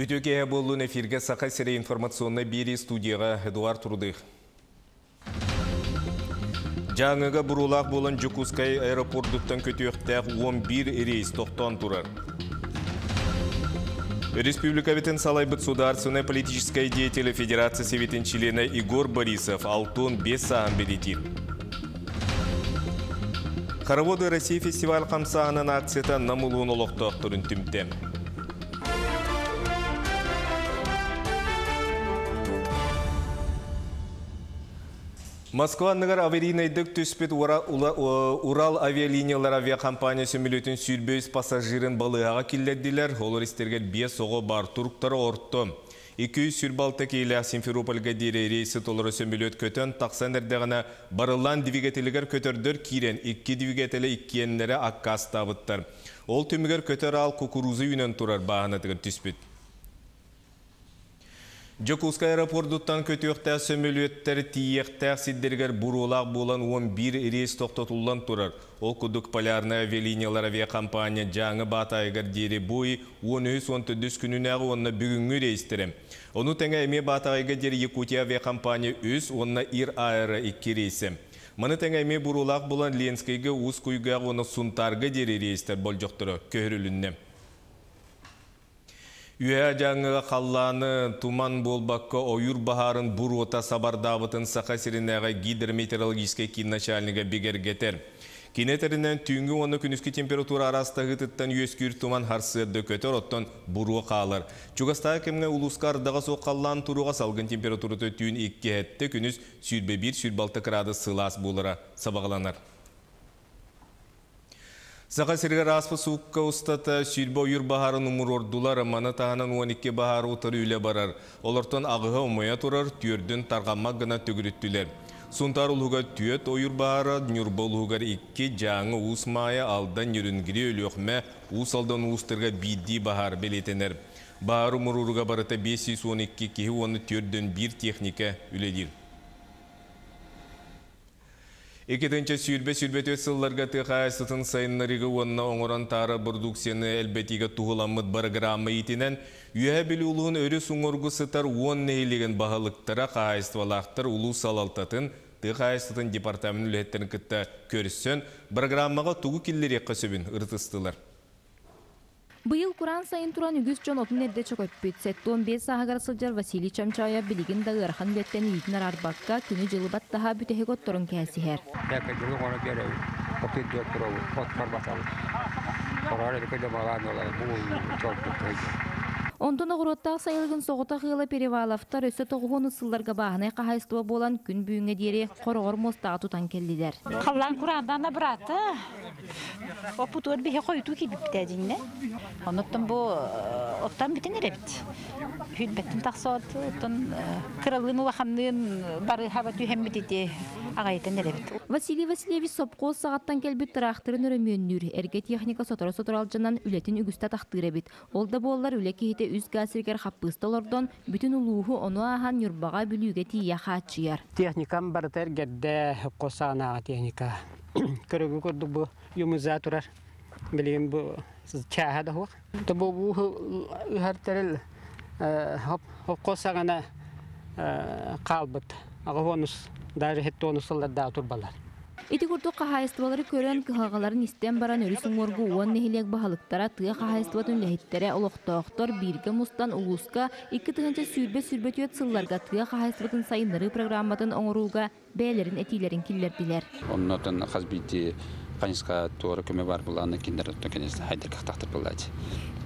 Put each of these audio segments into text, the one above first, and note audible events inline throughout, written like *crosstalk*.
Үтөке болуын эфирге сақа сірі информационны бері студияға Эдуард Трудых. Жаңыға бұрулақ болын Жукускай аэропорттан көтіөқтәқ 11 рейс тоқтан тұрар. Республика бетін салайбыт сударственной политической деятели Федерации Советин члена Игорь Борисов Алтон без саам белетит. Қараводы Россия фестиваль қамсағының акцията намылуын олықтақтырын түмтем. Москва нығар аварийнайдық түспет Урал авиалиниялар авиакомпаниясы мүлетін сүйрбөйіз пассажирын балыға келдерділер. Олар істерге бе соғы бар турктары ортты. 200 сүрбалты кейлі Симферопольға дейрі рейсі толыры сөмілет көтін тақсан барылан двигателігер көтердір кейрен 2 двигателі 2 енлері аққа астабыттыр. Ол түмігер көтер ал кукурузы үйнен тұрар бағынатығыр түспет. Жокулска аэропорттан көтөқтә сөмөлөттер тиектәк сиддергер бурулак болан 11 рейс тоқтотулан турар. Ол күдік полярная авиалиниялар авиакомпания жаңы батайгар дері буй 13-14 күнінәғы онына бүгінгі рейстерім. Оны тәңі әме батайга дері Якутия авиакомпания үз, онына Ир Аэро 2 рейсі. Маны тәңі әме бурулак болан Ленскайга ұз күйға оны Сунтарга дері рейстер бол жоқтыры көрілінне. Үйә жаңыға туман болбаққа ойыр бағарын бұр ота сабардабытын сақа сиринәға гидрометеорологический кинначальныға бігергетер. Кинетерінен түйінгі оны күніскі температура арастағы тұттан үйескүр туман харсырды көтер оттан бұруы қалыр. Чугастағы кемге улускар даға соққаллан тұруға салғын температураты түйін 2 әтті күніс сүйрбе 1 сүйрбалты крады сылас болыра сабағаланар. Саға сіргер аспы суыққа ұстата сүйрбі ойыр бағарын ұмыр ордулар, маны тағынан 12 бағары ұтыр үйле барар. Олартан ағыға ұмая тұрар, түйірдің тарғамақ гына төгіріттілер. Сунтар ұлғыға түйет ойыр бағары, нүрбол ұлғар 2 жаңы ұс мая алдан нүрінгірі өліқме, ұс алдан ұстырға бидді бағар белетенер. Бағары ұмыр ұрға барыта 512 кеғі оны түрдің бір техника үледір. Екетінші сүйірбе сүйірбет өтсілларға тұқайсытын сайынларығы онына оңыран тары продукцияны әлбетіге туғыламыд барграмма итінен, үйе білі ұлығын өрі сұңырғы сытар 10 нейлеген бағалықтара қайыстывалақтар ұлу салалтатын тұқайсытын департамент үлеттерін күтті көріссен, барграммаға туғы келдер еққа сөбін ұртыстылар. Быйыл Куран сайын туран үгіз жон отын әрде чөкөппүт. Сеттон бес сағығар сылжар Василий Чамчая билигин да ырхан беттен ийтинар арбакка күні жылы гона бере. Отын дөк турабы, кот карбасалы. Корары көдө балан олар бул чоп Онтон оғыроттақ сайылғын соғыта қиылы перевалафтар өсі тоғуын ұсылларға бағынай қағайыстыва болан күн бүйіңе дері қорғыр мостағы тұтан келділер. Қаллан құрандан да бұраты. Опыт өр бейе қойыту кебіптәдіңне. Оныттан бұл оттан бітін әребіт. Хүлбеттін тақсуаты, оттан кырылын улаханнын бары хаба түйхем бітеті ағайытын әребіт. Василий Васильевич Сопко сағаттан келбіт тұрақтырын өрөмүйөннүр. Әрге техника сотора соторал жанан үлетін үгісті тақтыр әбіт. Ол да болар үле кейте үз гасиргер хаппыстолордон бүтүн улууху ону ахан юрбага бүлүүгэ тия хаачыяр. Техникам бартар герде косаанага техника. *clears throat* Көрөгү көрдүк бу юмуза турар. Билген бу чаха да хуак. То бу бу ыхартерил хоп косагана калбыт. Ага хонус даже хеттонусалар да турбалар. Ити курдук қахайыстывалары көрен кыхагаларын истен баран өрі суңоргу уон нехилек бахалыктара тыа қахайыстыватын лехиттере олохтоохтор бирге мустан улуска икки тыгынча сүйрбе сүйрбе түйет сылларга тыа қахайыстыватын сайыннары программатын оңоруга бээлерин этилерин киллердилер. Оннотон хазбити Панска туора көмө бар буланы киндер токенес хайдер кахтактыр булати.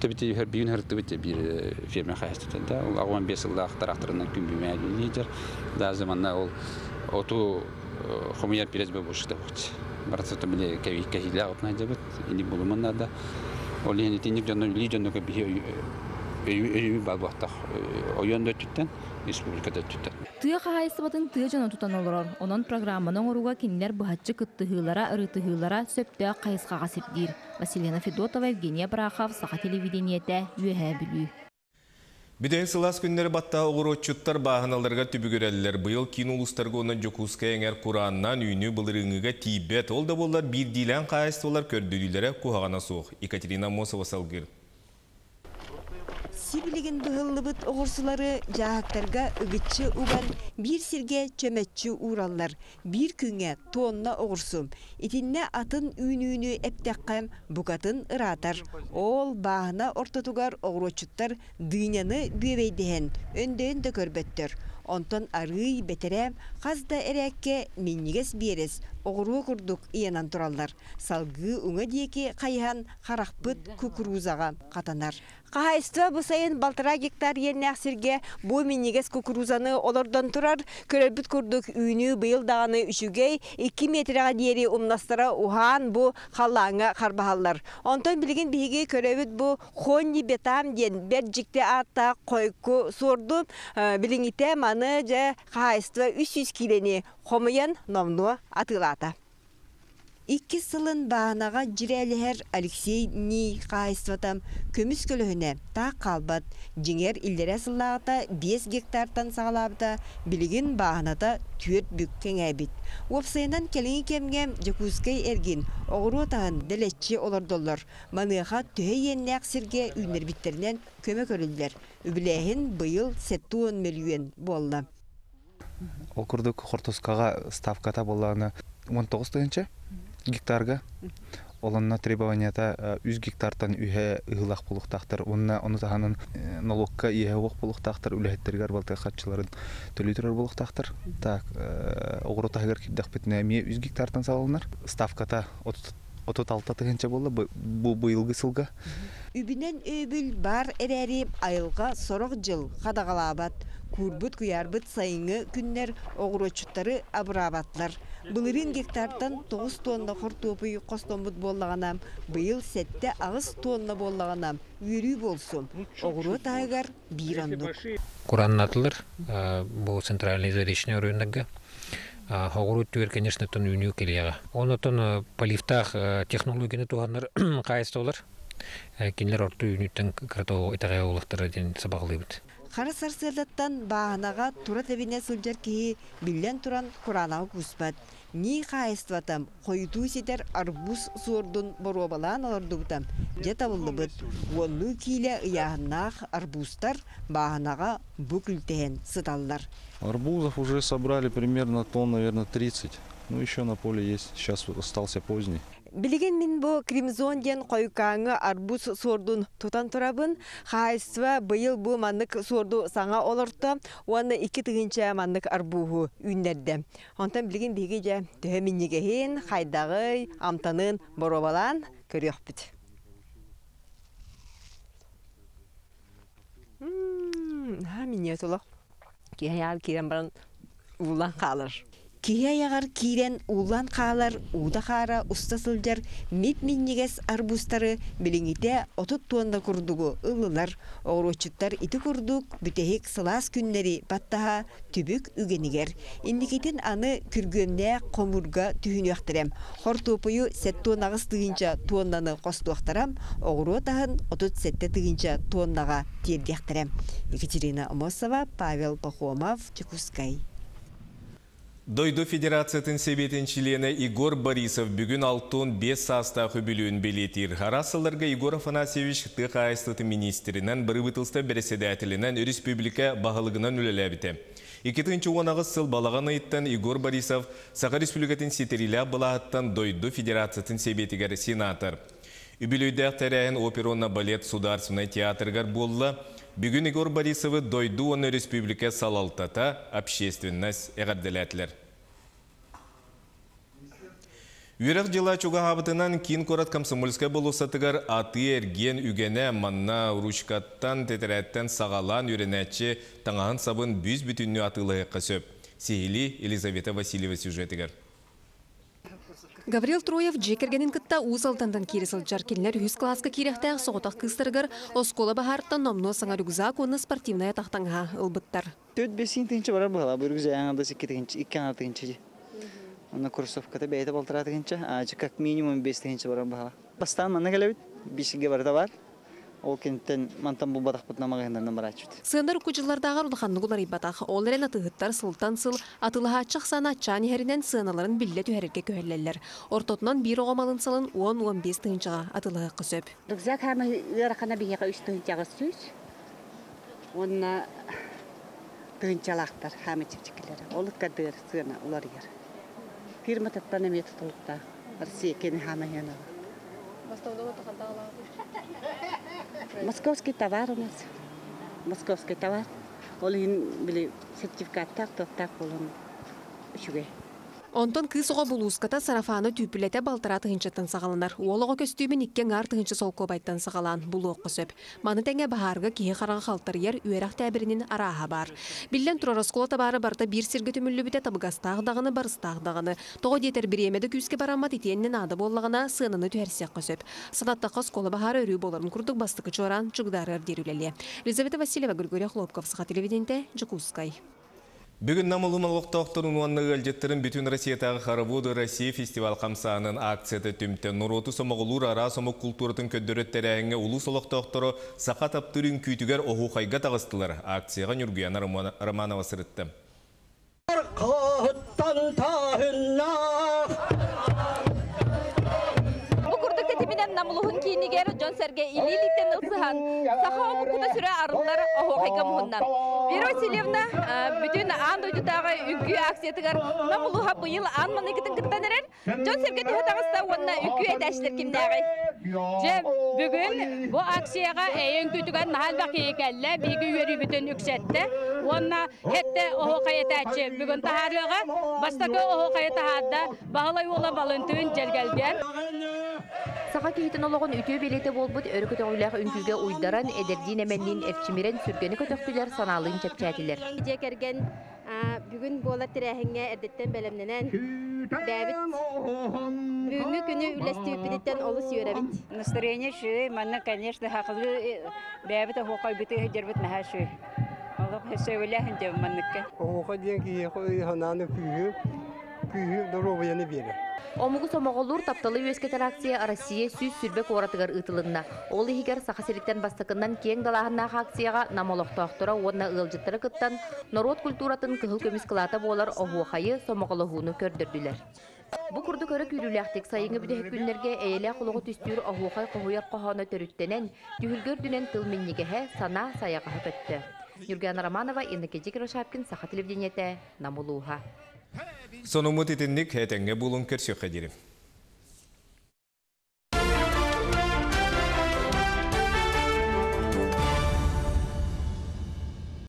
Тебити хер бигин хер тебити бир фирма хаястыда да ул агван бесылда ахтарактырынан күн бимәй лидер. Да заманна ул оту хомияр пирез бе бушта бут. Барса то биле кеви кехиля отна дебет ини булуманда да. Ол ени тиник жонно ли жонно ке би өйү балбахта ойондо түттен республикада түттен. Тыя қағайсыбатын тыя жана тутан олорор. Онон программаның оруга кинилер бахатчы кыттыһыылара, ырытыһыылара сөптө қайысқаға сепдир. Василина Федотова, Евгения Брахов, Саха телевидениете, Бүлүү. Биден сылас күннері батта оғыр отчуттар бағыналарға түбігірәлілер. Бұйыл кин ұлыстарға оны жокуска әңер Құраннан үйіні бұлырыңыға тейбет. Ол да болар бір дейлен қайыстылар көрдүрілері куғағана соқ. Екатерина Мосова салгыр. Ити билигин быһыллыбыт оҕорсулары жаһактарга ыгытчы уган бир сирге чөмөтчү ураллар. Бир күнгө тонна оҕорсум. Итинне атын үүнүүнү эптеккем букатын ыратар. Ол баһына ортотугар оҕрочуттар дыйняны бүйебейдиһен өндөн да көрбөттөр. Онтон арый бетере казда эрекке миннигес биерес оғыруу курдук иянан тураллар. Салгы уңа диеки кайхан харахпыт кукурузага катанар. Кахайства бу сайын балтыра гектар еннәк сирге бу миннигес кукурузаны олордон турар. Көрөлбүт курдук үйнү быйыл даганы үшүгей 2 метрга диери умнастыра ухан бу халлаңа карбахаллар. Онтон билген биги көрөбүт бу хонни бетам ден бер жикте атта койку сорду билиңите маны же кахайства 300 килени хомуян номну атылата. Икки сылын бағанаға jirәліхер Алексей Ни қайыстыватам көміс көліхіне та қалбат, жеңер илдері сыллағыта 5 гектартан сағалабыта білігін бағаната түрт бүккен әбіт. Опсайынан келіңі кемгем Жакускай эргин, оғыру тағын дәлетчі олардолар, маныға түйе еннәк сірге үйнер биттерінен көмі көрілдер. Үбіләхін бұйыл 70 миллион болды. Окурдук хортускага ставката болланы 19 тыгынча гектарга. Олонна требованията 100 гектартан үһэ ыһылах булуктахтар онна ону таһанын налогка ие уок булуктахтар үлэһеттергер балты хатчыларын төлүй турар булуктахтар так огоро тахгар кибдах битне ми 100 гектартан салынар ставката 36 тыгынча болла бу быйылгы сылга Үбінен өбіл бар әрәрі айылға сорық жыл. Қадағалабат. Курбут куярбыт сайыңы күннер оғырочуттары абырабатлар. Былырын гектартан 9 тонна хортопый қостомбут боллағанам, бұйыл сәтті ағыз тонна боллағанам. Үйрі болсын, оғыру тайгар бір андық. Кураннатылар, бұл центральный заречный районага. Хоғыру түгер, конечно, тон үйню келеға. Оны тон поливтақ технологияны туғандар *coughs* қайыстылар. Кинлер орту үйнүттен кратоо итагай олықтары ден сабағылыбыт. Қара сарсырдаттан бағанаға тура тәбіне сылжар кейі білен туран құранағы күспәт. Ни қайыстыватам, қойыту сетер арбуз сордун боробалан алардыбытам. Же табылыбыт. Онну кейле ұяғынақ арбузтар бағанаға бүкілтен сыталлар. Арбузов уже собрали примерно тонн, наверное, 30. Ну, еще на поле есть. Сейчас остался поздний. Билеген мин бу кримзон ден койкаңы арбуз сордун тутан турабын. Хайства быйыл бу маннык сорду саңа олорто. Уаны iki тыгынча маннык арбуху үннерде. Онтан билеген биге же төһөминнигеһин хайдагы амтанын боробалан көрөкпүт. Ха мине кирен баран улан калыр. Кия ягар кирен улан қалар уда қара уста мит миннигес арбустары билиңите отут туонда курдугу ылылар. Оорочуттар ити курдук бүтехик сылас күннери баттаха түбүк үгенигер индикитин аны күргөнне комурга түһүнүөхтерем хортопую сет туонагыс тыгынча туоннаны костуахтарам оғыру тахын отут сетте тыгынча туоннага тиердиахтерем Екатерина Амосова, Павел Пахомов, Чекускай. Дойду Федерациятын себетін Игор Борисов бүгін алтын 5 саста хүбілуін белетір. Харасыларға Игор Афанасьевич тық айстыты министрінен бір бұтылсты береседәтілінен республика бағылығынан үлеләбіті. Екетінші онағыз сыл балаған айттан Игор Борисов Сақа республикатын сетерілі бұлағыттан Дойду Федерациятын себетігер сенатор. Үбілуйдәқ тәрәйін оперона балет сударственный театргар болла. Бүгін Игор Борисовы дойду оны республика салалтата общественность әғарделәтілер. Үйрек жыла чуға хабытынан кин корат комсомольска болусатыгар аты эрген үгене манна ручкаттан тетерәттен сағалан үренәтчі таңағын сабын бүз бүтінні атылығы сөп. Сейли Елизавета Васильева сюжетігер. Гаврил Троев джекергенин кытта уыз алтандан кири сылджар келнер үз класска кирехтәк соғытақ кыстыргар оскола бахарттан номно саңа рюкзак оны спортивная тахтаңға ылбыттар. Төт бесин тыңчы бара бала, bu рюкзак. Оны курсовката бәйті как минимум бес бала. Бастан бар. Ол кенттен мантан ибатах, ол эрен атыгыттар сылтан сыл, атылыха чаксана чани херинен сыналарын билле түһәрерге көһәлләләр. Ортотнан бир огамалын сылын 10-15 тыгынчыга атылыга кысөп. Рюкзак хама яракана бияга 3 тыгынчага сүз. Онна тыынчалақтар хамы чепчикелері. Олық улар ер. Фирма таттан хена. Московский товар у нас. Московский товар. Ол били сертификаттак топтак болон үшүгө. Онтон кыз оға булуската сарафаны түйпілете балтыра тыгынчаттан сағаланар. Уолоға көстүймен иккен сол кобайттан сағалан оқы сөп. Маны тәңе бахарга кие қараға қалтыр ер үйерақ тәбірінен араға бар. Биллен тұрар оскола табары барда бір сирге түмілі біте табығастағдағыны барыстағдағыны. Тоғы детер бір емеді күске барамат итеннен ады боллағына сыныны түәрсек қосөп. Санаттаққа скола бахары өрі боларын күрдік бастықы чоран чугдары дерулеле. Елизавета Васильева, Григория Хлопков, Саха телевиденте, Джакускай. Бүгін намылымын оқтауқтырын уанны өлжеттерін бүтін Россиятағы Харавуды Россия фестивал қамсанын акцияты түмті Нұроту сомағылур ара культуратын көддөреттері әңге ұлыс олықтауқтыры сақа таптырын күйтігер оғу қайға тағыстылар. Акцияға Нүргияна Романова сырытты. Намулухун кийинигер Джон Серге илилиттен ылсыхан. Саха букуда сүрэ арылдар охойга мухуннан. Вера Васильевна бүтүн ан дойдутагы үгү намулуха быйыл ан. Джон онна үгү кимдәгы. Же бүгүн бу акцияга нахал үксәтте. Онна хетте охо каятачы бүгүн тахарыга бастакы охо каятахадда баалай ола балынтын жергелген. Саха кихитинологон үтүү белете болбут өркөт оңлах үңкүгө уйдаран эдердин эменнин эфчимирен сүргени көтөктүлөр саналын чепчәтилер. Жекерген бүгүн бола тирәһеңе эрдеттен белемненен бәбит бүгүнкү күнү үлестүүпүдүттен олу сүйөрәбит. Настроение ши, манна, конечно, хақлы бәбит хокай бите хедербит нахашы. Доробаяны. Омугу сомоголур тапталы үескетер акция Россия сүз сүрбек оратыгар ытылынна. Ол ихигер сахасириттен бастыкыннан кең далаһыннах акцияга намолоктоохтора уонна ылжыттары кыттан народ культуратын кыһыл көмис кылата болар охуохайы сомоголохууну көрдөрдүлер. Бу курду көрө күрүлэхтик сайыңы бүдэх күннерге эйеле кулугу түстүүр охуохай кохуяр кохоно төрүттенен түһүлгөр дүнен тылминнигеһе сана саягаһы көттө. Юргена Романова, Инна Кежик Шапкин, Саха телевидениете, Намулуха. Сонумут булун.